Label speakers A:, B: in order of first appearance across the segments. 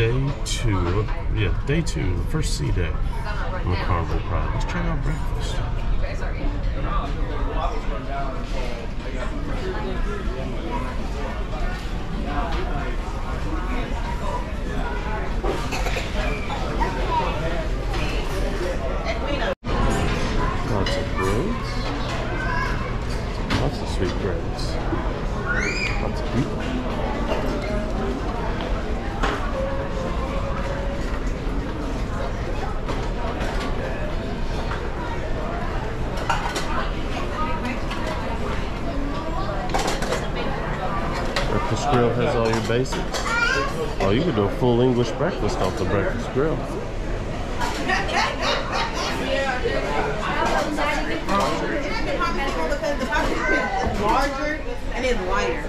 A: day two. Yeah, day two, the first sea day on the Carnival Pride. Let's check out breakfast. Has basics. Oh, you could do a full English breakfast off the Breakfast Grill.
B: larger and then lighter.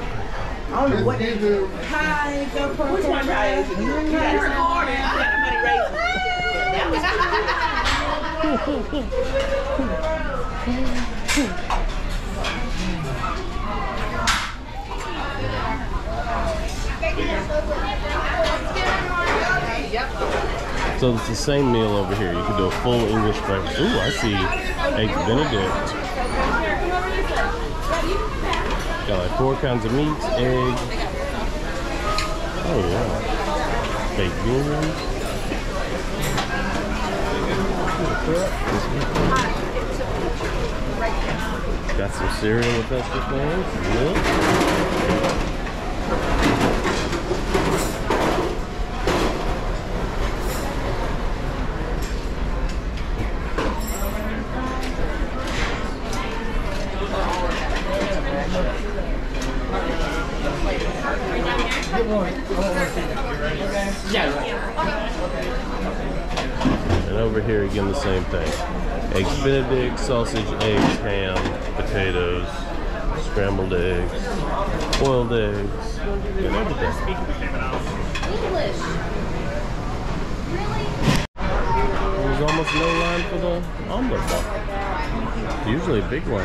B: I don't know what they do. Hi, GoPro. Which one, right? You recording. I got
A: So it's the same meal over here. You can do a full English breakfast. Ooh, I see egg Benedict. Got like four kinds of meats, eggs. Oh yeah. Baked beans. Got some cereal with us this morning. Milk. And over here again the same thing. Eggs Benedict, sausage, eggs, ham, potatoes, scrambled eggs, boiled eggs, and everything.
C: English. Really?
A: There's almost no line for the omelet bar. Usually a big line.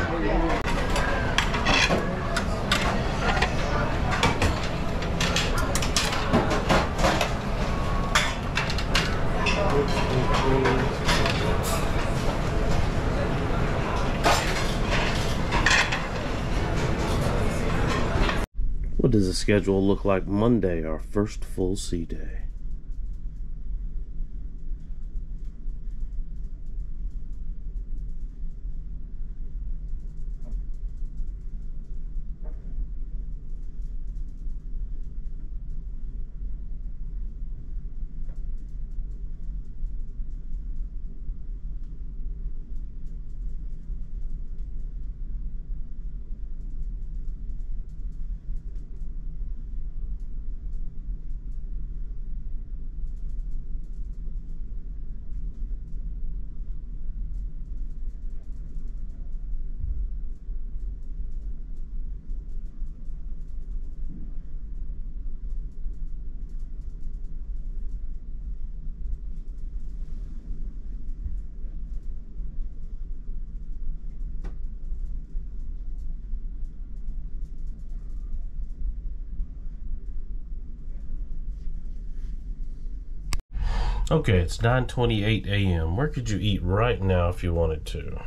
A: What does the schedule look like Monday, our first full sea day? Okay, it's 9:28 a.m. Where could you eat right now if you wanted to?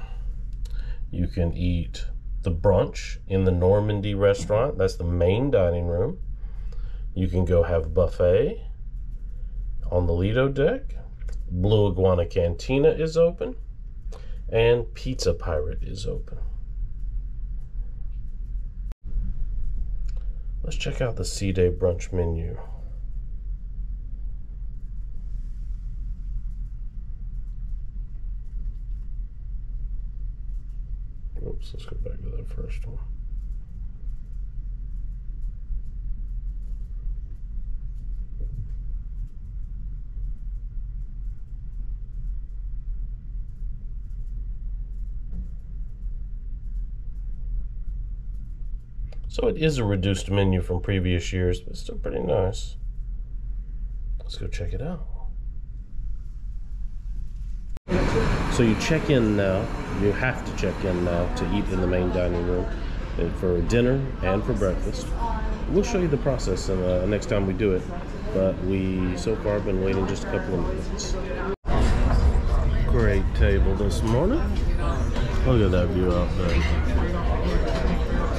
A: You can eat the brunch in the Normandie restaurant. That's the main dining room. You can go have buffet on the Lido deck. Blue Iguana Cantina is open, and Pizza Pirate is open. Let's check out the Sea Day brunch menu. Oops, let's go back to that first one. So it is a reduced menu from previous years, but still pretty nice. Let's go check it out. So you check in now. You have to check in now to eat in the main dining room uh, for dinner and for breakfast. We'll show you the process and uh, next time we do it. but we so far have been waiting just a couple of minutes. Great table this morning. Look at that view out there.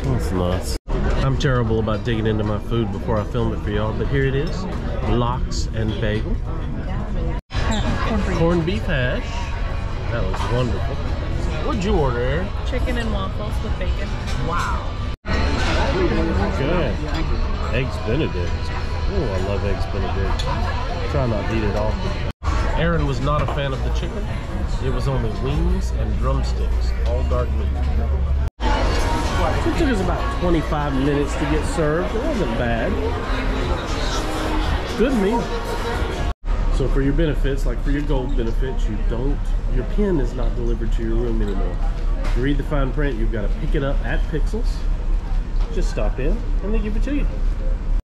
A: That's nice. I'm terrible about digging into my food before I film it for y'all, but here it is. Lox and bagel. Corned beef hash. That was wonderful. What'd you order, Aaron?
D: Chicken and waffles with bacon. Wow.
A: Good. Eggs Benedict. Oh, I love eggs Benedict. Try not to eat it all. Aaron was not a fan of the chicken. It was only wings and drumsticks, all dark meat. It took us about 25 minutes to get served. It wasn't bad. Good meal. So for your benefits, like for your gold benefits, you don't, your pen is not delivered to your room anymore. To read the fine print, you've got to pick it up at Pixels just stop in and they give it to you.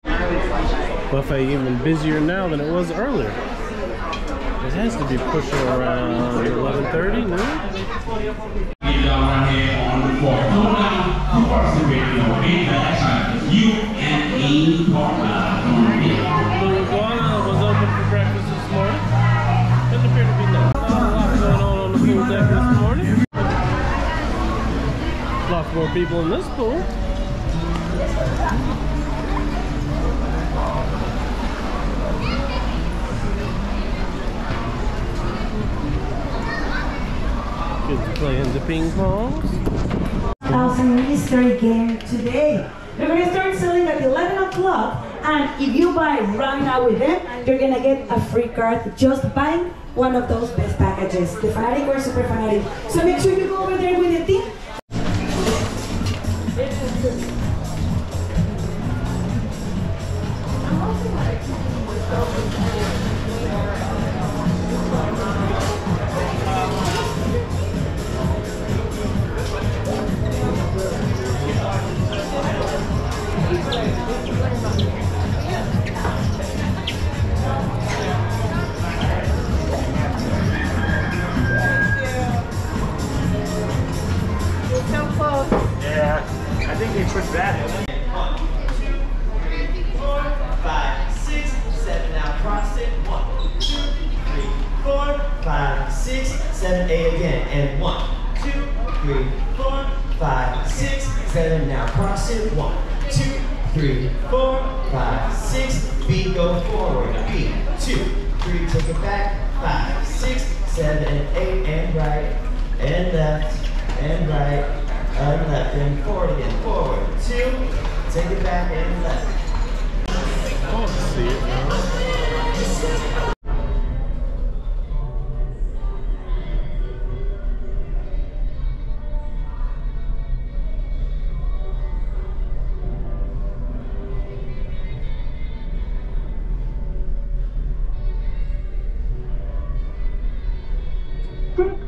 A: Buffet even busier now than it was earlier. It has to be pushing around 11:30 now.
E: On the
A: pool deck this morning. Lots more people in this pool. Kids playing the ping pong.
F: thousand mystery game today. They're gonna start selling at 11 o'clock, and if you buy right now with them, you're gonna get a free card just buying one of those best packages, the Fanatic or Super Fanatic. So make sure you go over there with your team.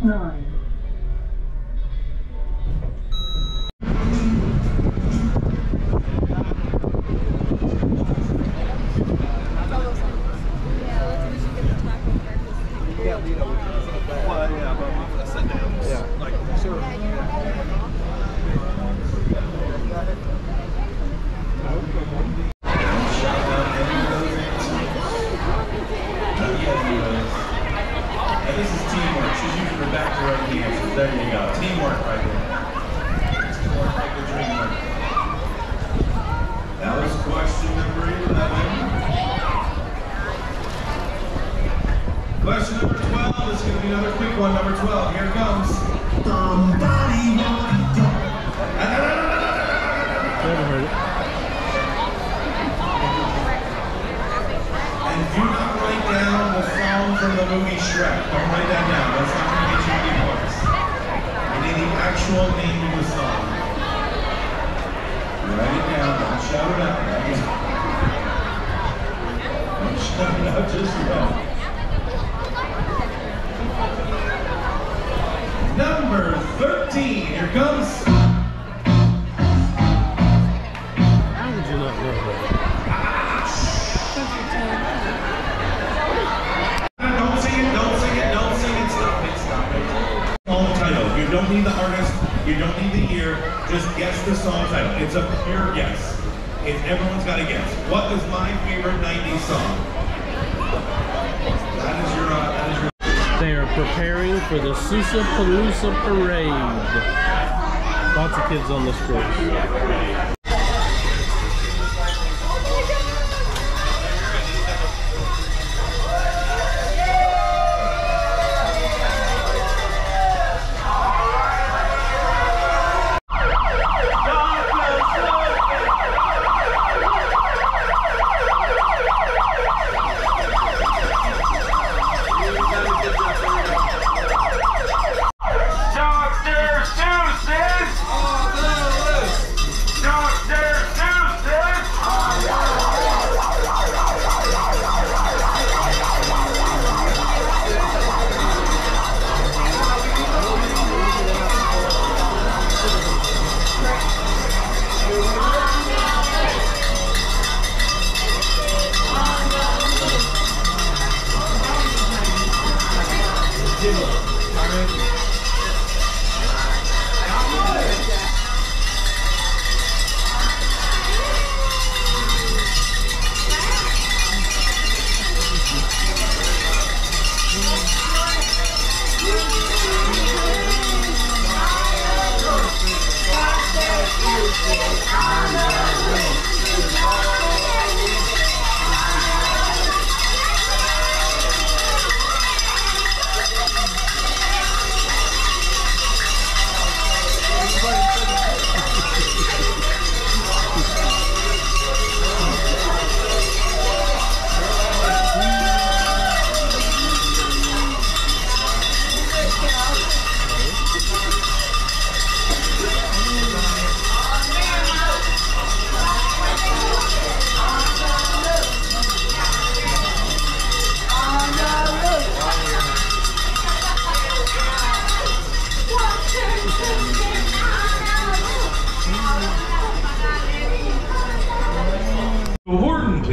F: Deck
E: Teamwork right there. Teamwork like the dream work. That was question number 11. Question number 12 is going to be another quick one. Number 12. Here it comes. Somebody told-
A: Never heard it.
E: And do not write down the song from the movie Shrek. Don't write that down. That's not going to get you any points. I need the actual name of the song. Write it down. Don't shout it out. Don't shout it out just yet. Number 13. Here comes.
A: For the Sousa Palooza Parade. Lots of kids on the street.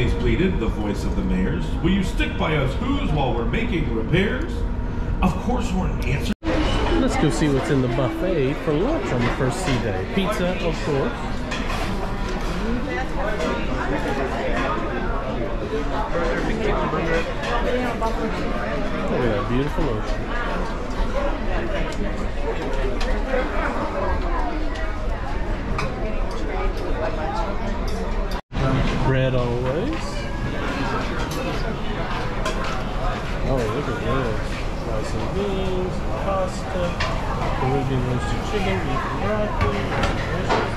E: Please pleaded the voice of the mayor's. Will you stick by us who's while we're making repairs? Of course, Horton answered.
A: Let's go see what's in the buffet for lunch on the first sea day. Pizza, of course. Look at that beautiful ocean. Bread always. Oh, look at this. Rice and beans, pasta, Peruvian roasted chicken, beef and broccoli.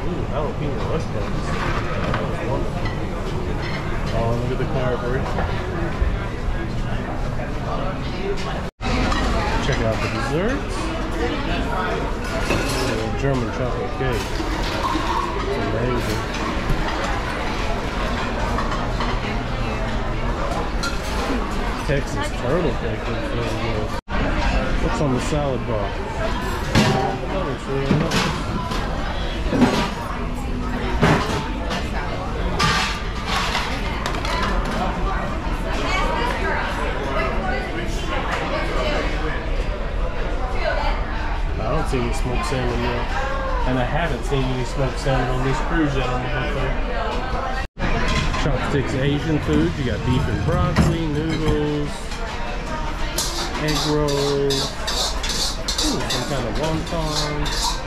A: Ooh, jalapeno mushrooms. That was wonderful. Oh, look at the carvery. Check out the desserts. Ooh, German chocolate cake. It's Amazing. Texas turtle cake. What's on the salad bar? That looks really nice. I don't see any smoked salmon yet. And I haven't seen any smoked salmon on this cruise yet on the buffet. Chopsticks Asian food. You got beef and broccoli, noodles, egg rolls, ooh, some kind of wonton.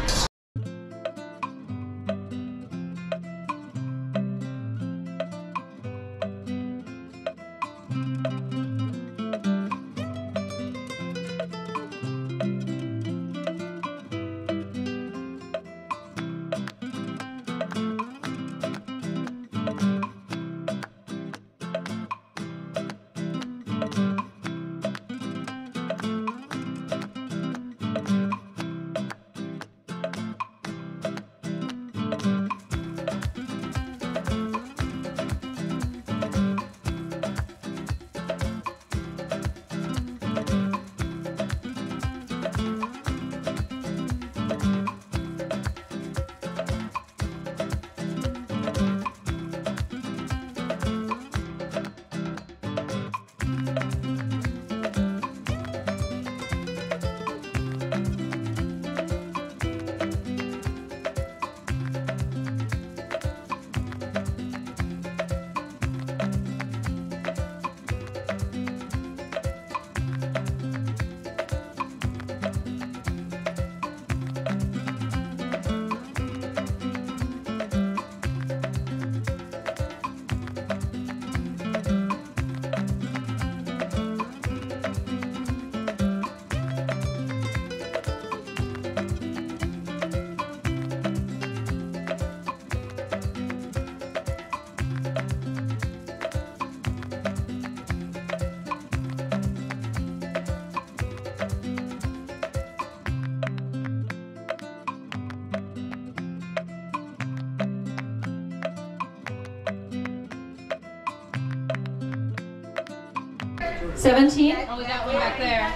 C: 17?
D: Oh, we got one back there.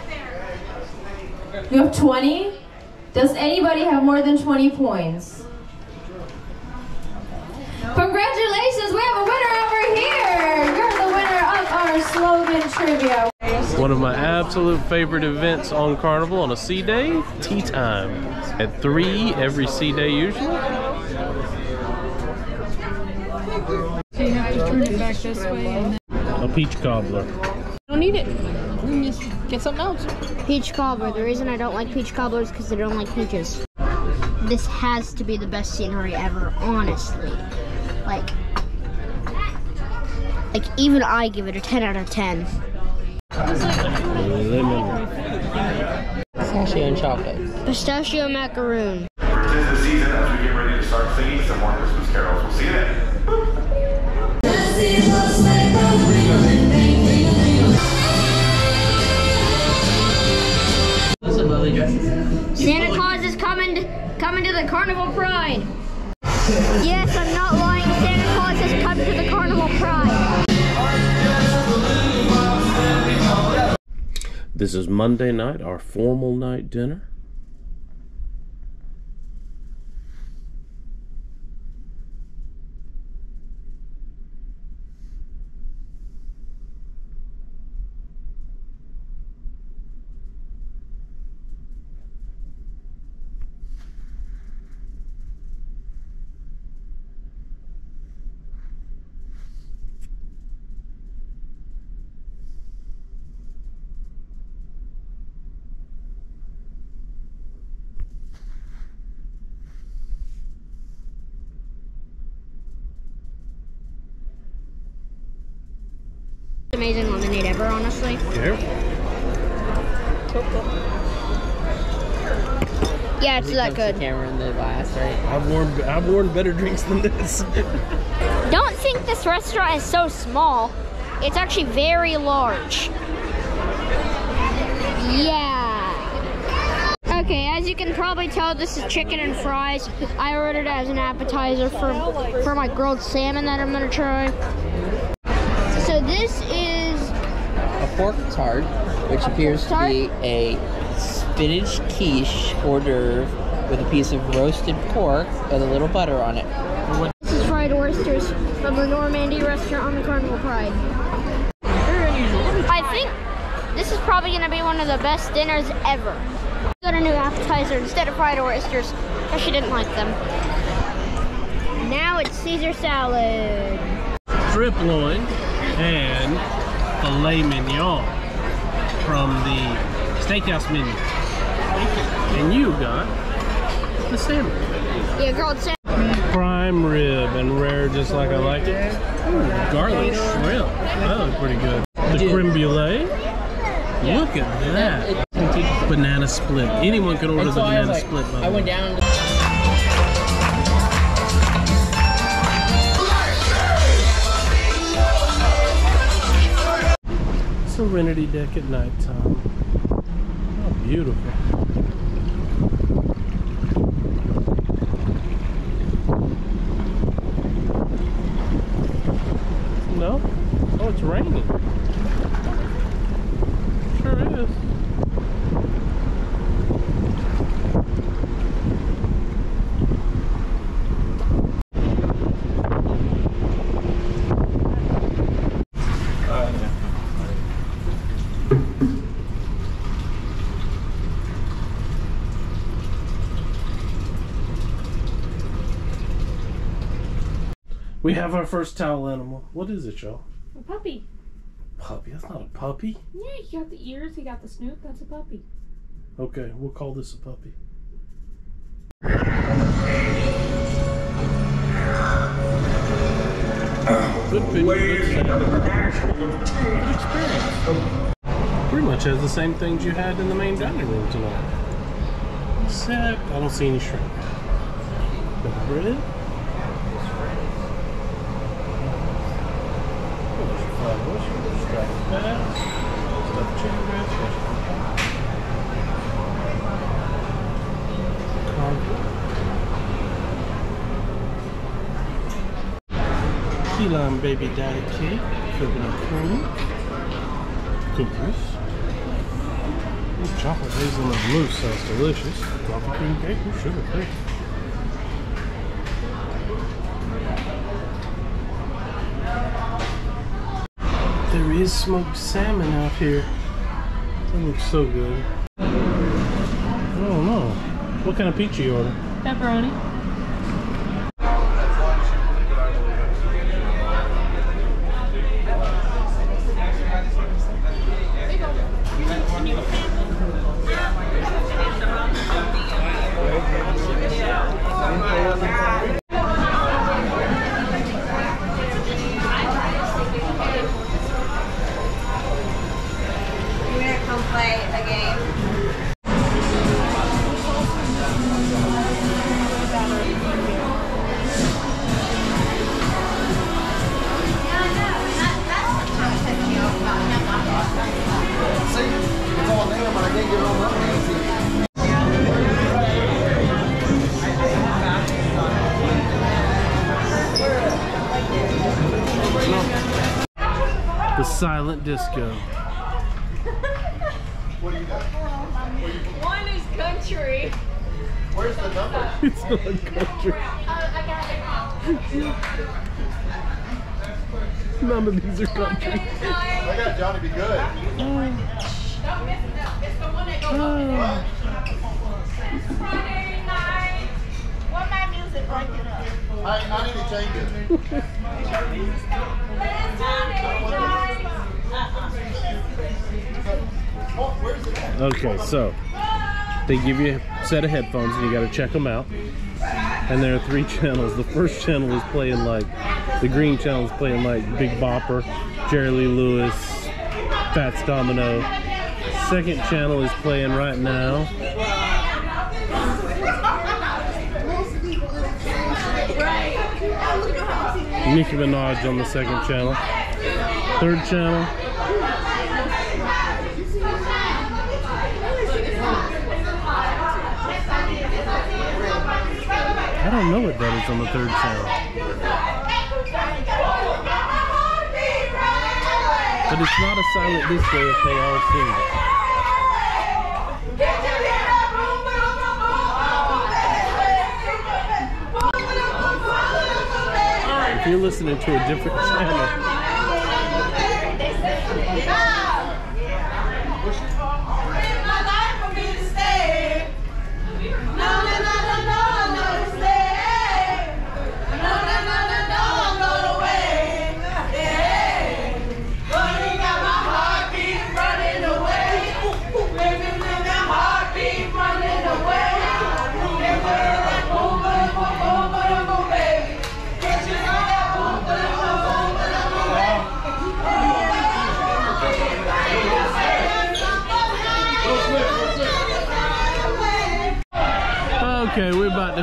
C: You have 20? Does anybody have more than 20 points? Congratulations, we have a winner over here! You're the winner of our slogan trivia.
A: One of my absolute favorite events on Carnival on a sea day, tea time. At 3 every sea day usually.
D: So you have to turn it back this way
A: A peach cobbler.
D: Don't need it. You can just get something else.
G: Peach cobbler. The reason I don't like peach cobbler is because I don't like peaches. This has to be the best scenery ever, honestly. Like, like even I give it a 10 out of 10.
A: Lemon.
H: Pistachio and chocolate.
G: Pistachio macaroon.
I: Tis the season as we get ready to start singing some more Christmas carols. We'll see you then.
H: Lovely dresses.
G: Santa Claus is coming to, coming to the Carnival Pride. Yes, I'm not lying. Santa Claus has come to the Carnival Pride.
A: This is Monday night, our formal night dinner.
G: Amazing lemonade ever, honestly.
A: Here.
G: Yeah, it's that good.
H: Camera in the glass, right?
A: I've worn I've worn better drinks than this.
G: Don't think this restaurant is so small. It's actually very large. Yeah. Okay, as you can probably tell, this is chicken and fries. I ordered it as an appetizer for for my grilled salmon that I'm gonna try.
H: Pork tart, which appears to be a spinach quiche hors d'oeuvre with a piece of roasted pork with a little butter on it.
G: this is fried oysters from the Normandie restaurant on the Carnival Pride. I think this is probably gonna be one of the best dinners ever. Got a new appetizer instead of fried oysters because she didn't like them. Now it's Caesar salad.
A: Strip loin and filet mignon from the steakhouse menu. And you got the salmon.
G: Yeah, grilled salmon.
A: Prime rib and rare just like I like it. Ooh, garlic shrimp. That looks pretty good. The creme brulee. Look at that. Banana split. Anyone could order
H: And
A: the
H: so I was
A: banana
H: like,
A: split. By the
H: I went down
A: Serenity deck at nighttime. How beautiful. No? Oh, it's raining. Sure is. We have our first towel animal. What is it, y'all?
D: A puppy.
A: Puppy. That's not a puppy.
D: Yeah, he got the ears, he got the snoot. That's a puppy.
A: Okay, we'll call this a puppy. Good picture, good sound. Good experience. Pretty much has the same things you had in the main dining room tonight. Except I don't see any shrimp. Got bread. There's your fried Key lime baby daddy cake, coconut cream. cookies. Chocolate hazelnut mousse sounds delicious. Coffee cream cake, ooh, sugar free. There is smoked salmon out here. That looks so good. Oh no. What kind of pizza you order?
D: Pepperoni.
J: Silent disco. What
A: do you got?
D: One is country.
E: Where's the number?
A: it's not country. None of these are country.
E: I got Johnny B. Goode. Uh, Friday night.
B: What my music breaking up?
E: I, I need to change it. Oh, where's it at?
A: Okay, so they give you a set of headphones and you got to check them out. And there are three channels. The first channel is playing like, the green channel is playing like Big Bopper, Jerry Lee Lewis, Fats Domino. Second channel is playing right now. Nicki Minaj on the second channel. Third channel. I don't know what that is on the third channel. But it's not a silent disco if they all sing. If you're listening to a different channel,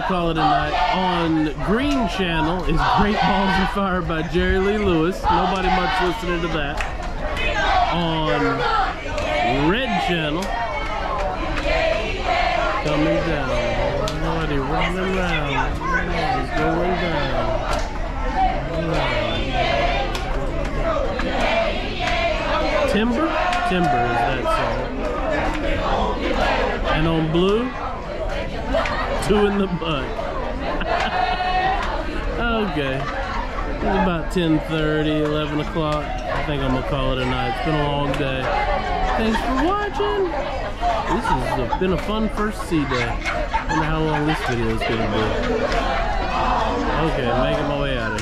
A: call it a night. On Green Channel is Great Balls of Fire by Jerry Lee Lewis. Nobody much listening to that. On Red Channel, coming down. Nobody running around. It's going down. Timber? Timber is that song. And on Blue, two in the butt. okay. It's about 10.30, 11 o'clock. I think I'm gonna call it a night. It's been a long day. Thanks for watching. This has been a fun first sea day. I Wonder how long this video is gonna be. Okay, making my way out of here.